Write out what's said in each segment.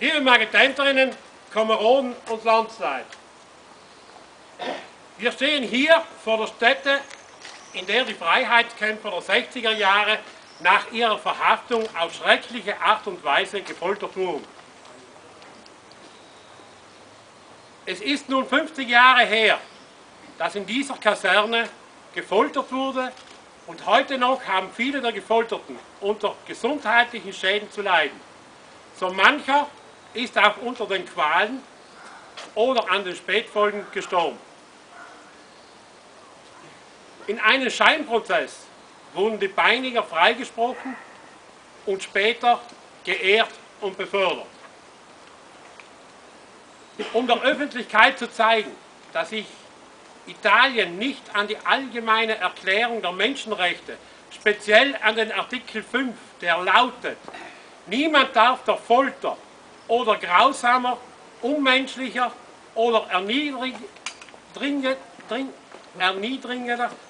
Liebe Marketenterinnen, Kameraden und Landsleute, wir stehen hier vor der Stätte, in der die Freiheitskämpfer der 60er Jahre nach ihrer Verhaftung auf schreckliche Art und Weise gefoltert wurden. Es ist nun 50 Jahre her, dass in dieser Kaserne gefoltert wurde und heute noch haben viele der Gefolterten unter gesundheitlichen Schäden zu leiden. So mancher ist auch unter den Qualen oder an den Spätfolgen gestorben. In einem Scheinprozess wurden die Peiniger freigesprochen und später geehrt und befördert. Um der Öffentlichkeit zu zeigen, dass sich Italien nicht an die allgemeine Erklärung der Menschenrechte, speziell an den Artikel 5, der lautet, niemand darf der Folter oder grausamer, unmenschlicher oder erniedrigender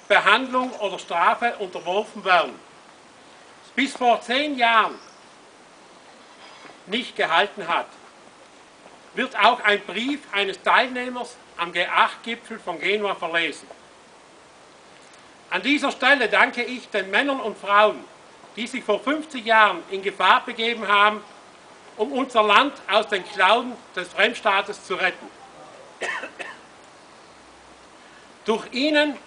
Behandlung oder Strafe unterworfen werden. Bis vor zehn Jahren nicht gehalten hat, wird auch ein Brief eines Teilnehmers am G8-Gipfel von Genua verlesen. An dieser Stelle danke ich den Männern und Frauen, die sich vor 50 Jahren in Gefahr begeben haben, um unser Land aus den Klauen des Fremdstaates zu retten. Durch ihnen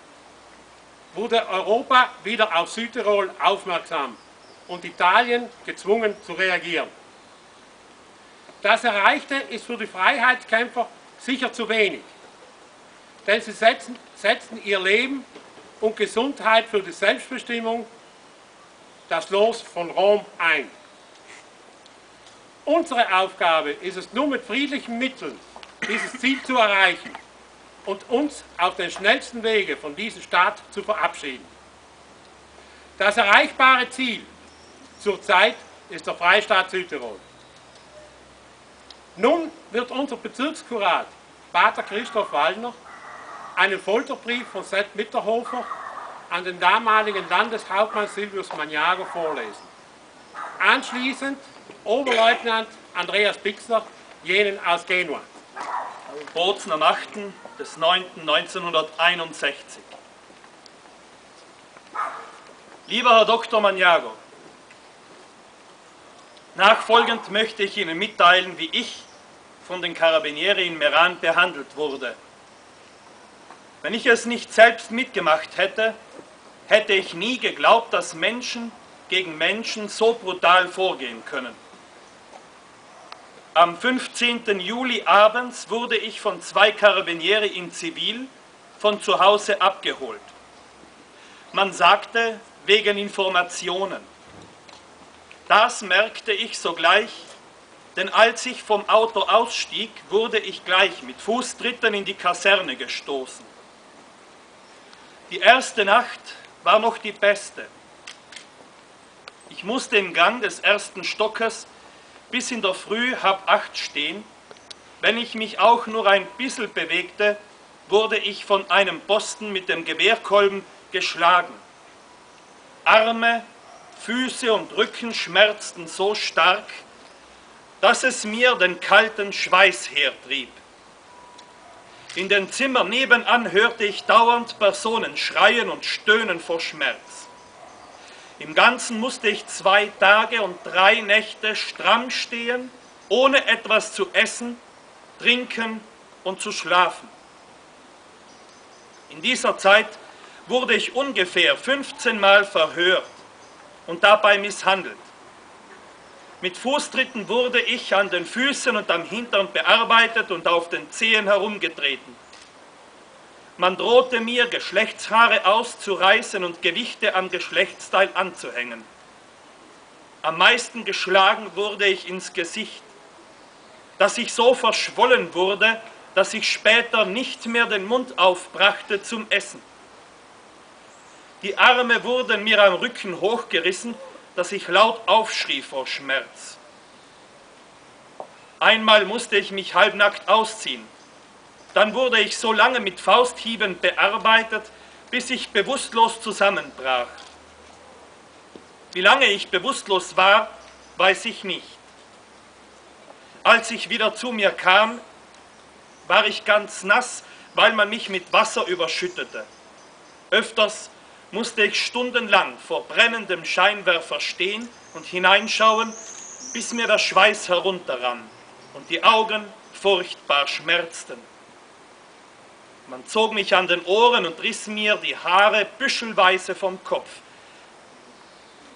wurde Europa wieder auf Südtirol aufmerksam und Italien gezwungen zu reagieren. Das Erreichte ist für die Freiheitskämpfer sicher zu wenig, denn sie setzen, setzen ihr Leben und Gesundheit für die Selbstbestimmung, das Los von Rom ein. Unsere Aufgabe ist es nur mit friedlichen Mitteln, dieses Ziel zu erreichen und uns auf den schnellsten Wege von diesem Staat zu verabschieden. Das erreichbare Ziel zurzeit ist der Freistaat Südtirol. Nun wird unser Bezirkskurat, Pater Christoph Wallner, einen Folterbrief von Seth Mitterhofer an den damaligen Landeshauptmann Silvius Magnago vorlesen. Anschließend Oberleutnant Andreas Bixler, jenen aus Genua. Bozen am 8. des 9. 1961. Lieber Herr Dr. Magnago, nachfolgend möchte ich Ihnen mitteilen, wie ich von den Carabinieri in Meran behandelt wurde. Wenn ich es nicht selbst mitgemacht hätte, hätte ich nie geglaubt, dass Menschen gegen Menschen so brutal vorgehen können. Am 15. Juli abends wurde ich von zwei Karabinieri in Zivil von zu Hause abgeholt. Man sagte, wegen Informationen. Das merkte ich sogleich, denn als ich vom Auto ausstieg, wurde ich gleich mit Fußtritten in die Kaserne gestoßen. Die erste Nacht war noch die beste. Ich musste im Gang des ersten Stockes bis in der Früh halb acht stehen. Wenn ich mich auch nur ein bisschen bewegte, wurde ich von einem Posten mit dem Gewehrkolben geschlagen. Arme, Füße und Rücken schmerzten so stark, dass es mir den kalten Schweiß hertrieb. In den Zimmern nebenan hörte ich dauernd Personen schreien und stöhnen vor Schmerz. Im Ganzen musste ich zwei Tage und drei Nächte stramm stehen, ohne etwas zu essen, trinken und zu schlafen. In dieser Zeit wurde ich ungefähr 15 Mal verhört und dabei misshandelt. Mit Fußtritten wurde ich an den Füßen und am Hintern bearbeitet und auf den Zehen herumgetreten. Man drohte mir, Geschlechtshaare auszureißen und Gewichte am Geschlechtsteil anzuhängen. Am meisten geschlagen wurde ich ins Gesicht, dass ich so verschwollen wurde, dass ich später nicht mehr den Mund aufbrachte zum Essen. Die Arme wurden mir am Rücken hochgerissen, dass ich laut aufschrie vor Schmerz. Einmal musste ich mich halbnackt ausziehen. Dann wurde ich so lange mit Fausthieben bearbeitet, bis ich bewusstlos zusammenbrach. Wie lange ich bewusstlos war, weiß ich nicht. Als ich wieder zu mir kam, war ich ganz nass, weil man mich mit Wasser überschüttete. Öfters musste ich stundenlang vor brennendem Scheinwerfer stehen und hineinschauen, bis mir der Schweiß herunterrann und die Augen furchtbar schmerzten. Man zog mich an den Ohren und riss mir die Haare büschelweise vom Kopf.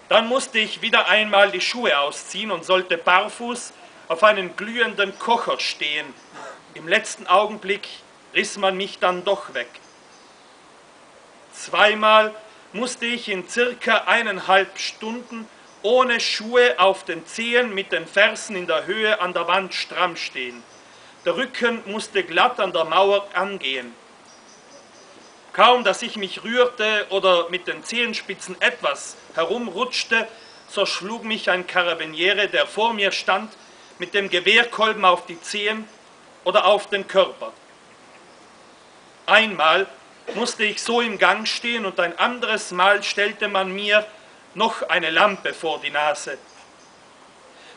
Dann musste ich wieder einmal die Schuhe ausziehen und sollte barfuß auf einen glühenden Kocher stehen. Im letzten Augenblick riss man mich dann doch weg. Zweimal musste ich in circa eineinhalb Stunden ohne Schuhe auf den Zehen mit den Fersen in der Höhe an der Wand stramm stehen. Der Rücken musste glatt an der Mauer angehen. Kaum, dass ich mich rührte oder mit den Zehenspitzen etwas herumrutschte, so schlug mich ein Karabiniere, der vor mir stand, mit dem Gewehrkolben auf die Zehen oder auf den Körper. Einmal musste ich so im Gang stehen und ein anderes Mal stellte man mir noch eine Lampe vor die Nase.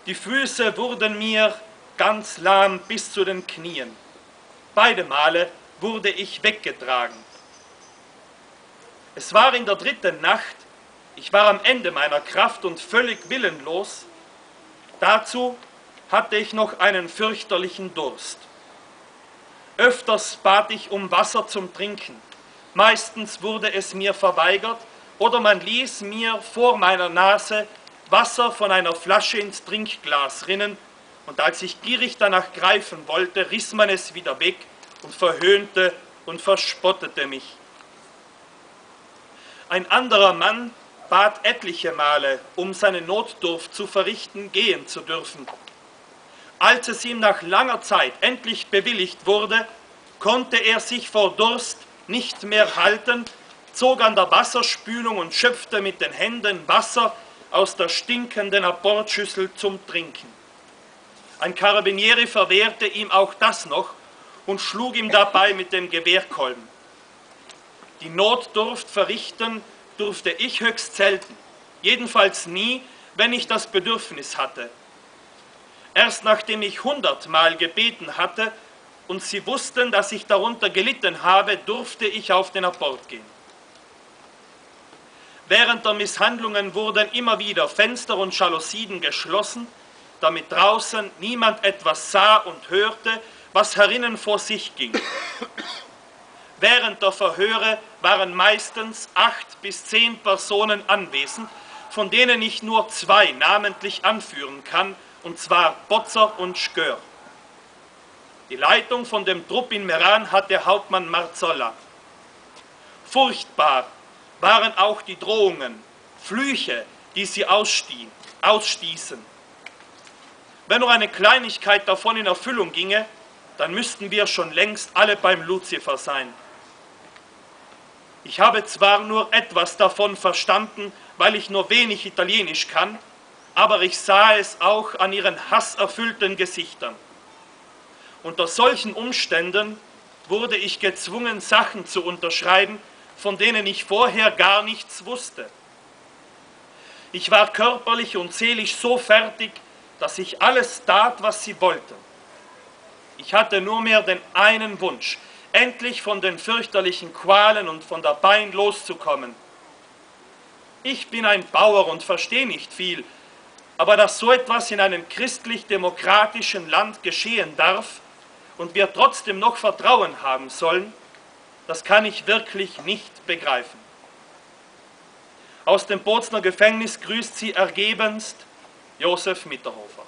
Die Füße wurden mir ganz lahm bis zu den Knien. Beide Male wurde ich weggetragen. Es war in der dritten Nacht, ich war am Ende meiner Kraft und völlig willenlos. Dazu hatte ich noch einen fürchterlichen Durst. Öfters bat ich um Wasser zum Trinken. Meistens wurde es mir verweigert oder man ließ mir vor meiner Nase Wasser von einer Flasche ins Trinkglas rinnen und als ich gierig danach greifen wollte, riss man es wieder weg und verhöhnte und verspottete mich. Ein anderer Mann bat etliche Male, um seine Notdurft zu verrichten, gehen zu dürfen. Als es ihm nach langer Zeit endlich bewilligt wurde, konnte er sich vor Durst nicht mehr halten, zog an der Wasserspülung und schöpfte mit den Händen Wasser aus der stinkenden Apportschüssel zum Trinken. Ein Karabinieri verwehrte ihm auch das noch und schlug ihm dabei mit dem Gewehrkolben. Die Notdurft verrichten durfte ich höchst selten, jedenfalls nie, wenn ich das Bedürfnis hatte. Erst nachdem ich hundertmal gebeten hatte, und sie wussten, dass ich darunter gelitten habe, durfte ich auf den Apport gehen. Während der Misshandlungen wurden immer wieder Fenster und Jalousien geschlossen, damit draußen niemand etwas sah und hörte, was herinnen vor sich ging. Während der Verhöre waren meistens acht bis zehn Personen anwesend, von denen ich nur zwei namentlich anführen kann, und zwar Botzer und Schgör. Die Leitung von dem Trupp in Meran hatte Hauptmann Marzolla. Furchtbar waren auch die Drohungen, Flüche, die sie ausstießen. Wenn nur eine Kleinigkeit davon in Erfüllung ginge, dann müssten wir schon längst alle beim Luzifer sein. Ich habe zwar nur etwas davon verstanden, weil ich nur wenig Italienisch kann, aber ich sah es auch an ihren hasserfüllten Gesichtern. Unter solchen Umständen wurde ich gezwungen, Sachen zu unterschreiben, von denen ich vorher gar nichts wusste. Ich war körperlich und seelisch so fertig, dass ich alles tat, was sie wollten. Ich hatte nur mehr den einen Wunsch, endlich von den fürchterlichen Qualen und von der Bein loszukommen. Ich bin ein Bauer und verstehe nicht viel, aber dass so etwas in einem christlich-demokratischen Land geschehen darf, und wir trotzdem noch Vertrauen haben sollen, das kann ich wirklich nicht begreifen. Aus dem Bozner Gefängnis grüßt sie ergebenst Josef Mitterhofer.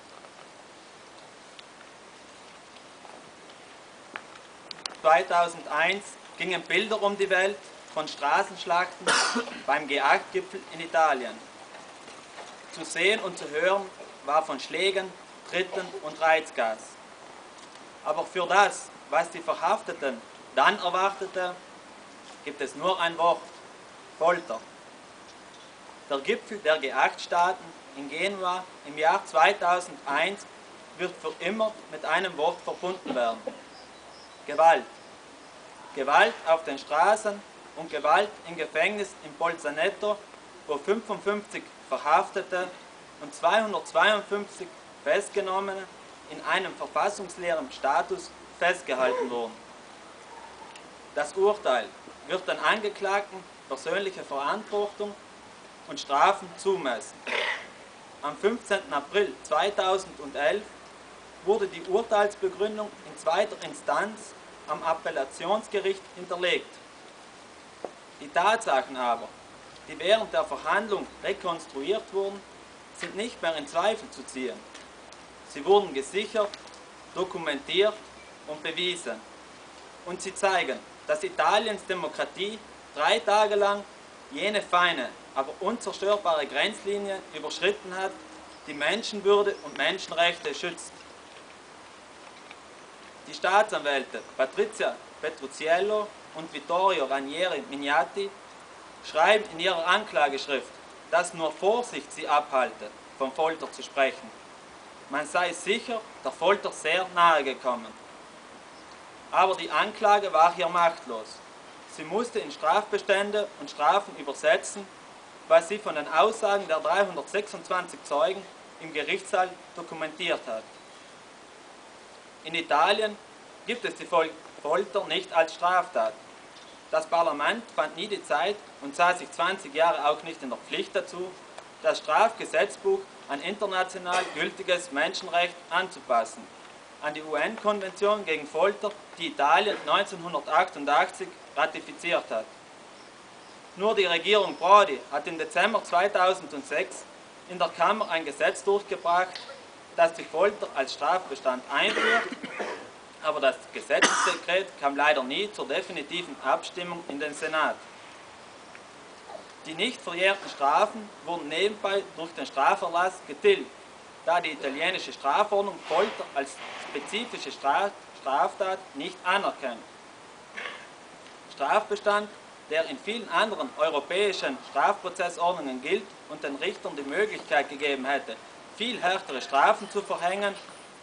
...2001 gingen Bilder um die Welt von Straßenschlachten beim G8-Gipfel in Italien. Zu sehen und zu hören war von Schlägen, Tritten und Reizgas. Aber für das, was die Verhafteten dann erwartete, gibt es nur ein Wort, Folter. Der Gipfel der G8-Staaten in Genua im Jahr 2001 wird für immer mit einem Wort verbunden werden. Gewalt. Gewalt auf den Straßen und Gewalt im Gefängnis in Bolzaneto, wo 55 Verhaftete und 252 Festgenommene in einem verfassungsleeren Status festgehalten wurden. Das Urteil wird den Angeklagten persönliche Verantwortung und Strafen zumessen. Am 15. April 2011 wurde die Urteilsbegründung in zweiter Instanz am Appellationsgericht hinterlegt. Die Tatsachen aber, die während der Verhandlung rekonstruiert wurden, sind nicht mehr in Zweifel zu ziehen. Sie wurden gesichert, dokumentiert und bewiesen. Und sie zeigen, dass Italiens Demokratie drei Tage lang jene feine, aber unzerstörbare Grenzlinie überschritten hat, die Menschenwürde und Menschenrechte schützt. Die Staatsanwälte Patrizia Petruziello und Vittorio Ranieri Mignati schreiben in ihrer Anklageschrift, dass nur Vorsicht sie abhalte, vom Folter zu sprechen. Man sei sicher der Folter sehr nahe gekommen. Aber die Anklage war hier machtlos. Sie musste in Strafbestände und Strafen übersetzen, was sie von den Aussagen der 326 Zeugen im Gerichtssaal dokumentiert hat. In Italien gibt es die Folter nicht als Straftat. Das Parlament fand nie die Zeit und sah sich 20 Jahre auch nicht in der Pflicht dazu, das Strafgesetzbuch an international gültiges Menschenrecht anzupassen, an die UN-Konvention gegen Folter, die Italien 1988 ratifiziert hat. Nur die Regierung Prodi hat im Dezember 2006 in der Kammer ein Gesetz durchgebracht, das die Folter als Strafbestand einführt, aber das Gesetzesdekret kam leider nie zur definitiven Abstimmung in den Senat. Die nicht verjährten Strafen wurden nebenbei durch den Straferlass getilgt, da die italienische Strafordnung Folter als spezifische Straftat nicht anerkennt. Strafbestand, der in vielen anderen europäischen Strafprozessordnungen gilt und den Richtern die Möglichkeit gegeben hätte, viel härtere Strafen zu verhängen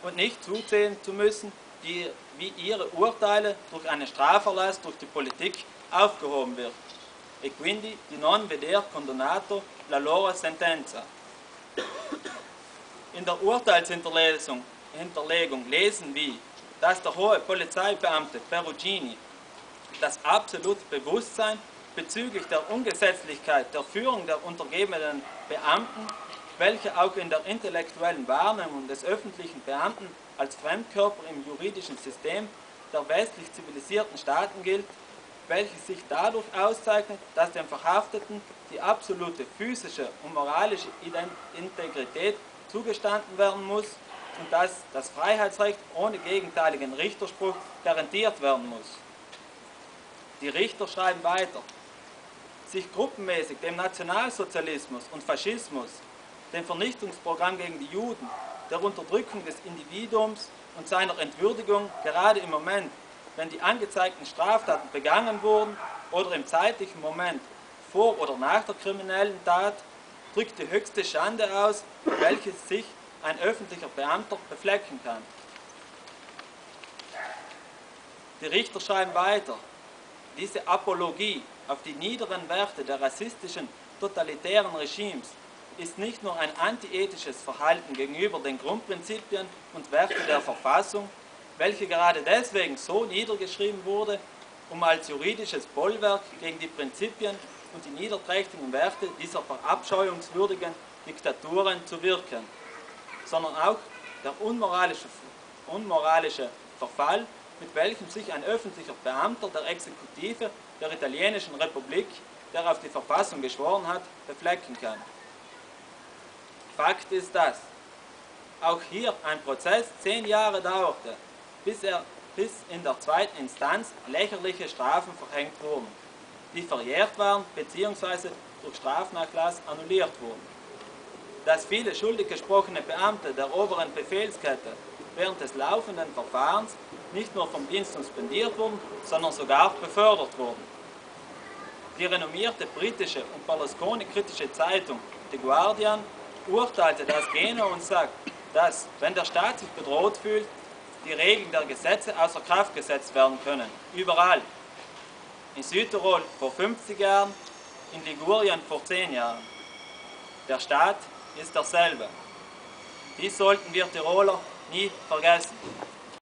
und nicht zusehen zu müssen, die, wie ihre Urteile durch einen Straferlass durch die Politik aufgehoben wird. E quindi di non veder condonato la loro sentenza. In der Urteilshinterlegung lesen wir, dass der hohe Polizeibeamte Perugini das absolute Bewusstsein bezüglich der Ungesetzlichkeit der Führung der untergebenen Beamten, welche auch in der intellektuellen Wahrnehmung des öffentlichen Beamten als Fremdkörper im juridischen System der westlich zivilisierten Staaten gilt, welches sich dadurch auszeichnet, dass dem Verhafteten die absolute physische und moralische Integrität zugestanden werden muss und dass das Freiheitsrecht ohne gegenteiligen Richterspruch garantiert werden muss. Die Richter schreiben weiter, sich gruppenmäßig dem Nationalsozialismus und Faschismus, dem Vernichtungsprogramm gegen die Juden, der Unterdrückung des Individuums und seiner Entwürdigung gerade im Moment, wenn die angezeigten Straftaten begangen wurden oder im zeitlichen Moment vor oder nach der kriminellen Tat, drückt die höchste Schande aus, welche sich ein öffentlicher Beamter beflecken kann. Die Richter schreiben weiter, diese Apologie auf die niederen Werte der rassistischen, totalitären Regimes ist nicht nur ein antiethisches Verhalten gegenüber den Grundprinzipien und Werten der Verfassung, welche gerade deswegen so niedergeschrieben wurde, um als juridisches Bollwerk gegen die Prinzipien und die niederträchtigen Werte dieser verabscheuungswürdigen Diktaturen zu wirken, sondern auch der unmoralische, unmoralische Verfall, mit welchem sich ein öffentlicher Beamter der Exekutive der italienischen Republik, der auf die Verfassung geschworen hat, beflecken kann. Fakt ist das. Auch hier ein Prozess zehn Jahre dauerte, bis, er, bis in der zweiten Instanz lächerliche Strafen verhängt wurden, die verjährt waren bzw. durch Strafnachlass annulliert wurden. Dass viele schuldig gesprochene Beamte der oberen Befehlskette während des laufenden Verfahrens nicht nur vom Dienst suspendiert wurden, sondern sogar befördert wurden. Die renommierte britische und Berlusconi-kritische Zeitung The Guardian urteilte das Geno und sagt, dass, wenn der Staat sich bedroht fühlt, die Regeln der Gesetze außer Kraft gesetzt werden können. Überall. In Südtirol vor 50 Jahren, in Ligurien vor 10 Jahren. Der Staat ist derselbe. Dies sollten wir Tiroler nie vergessen.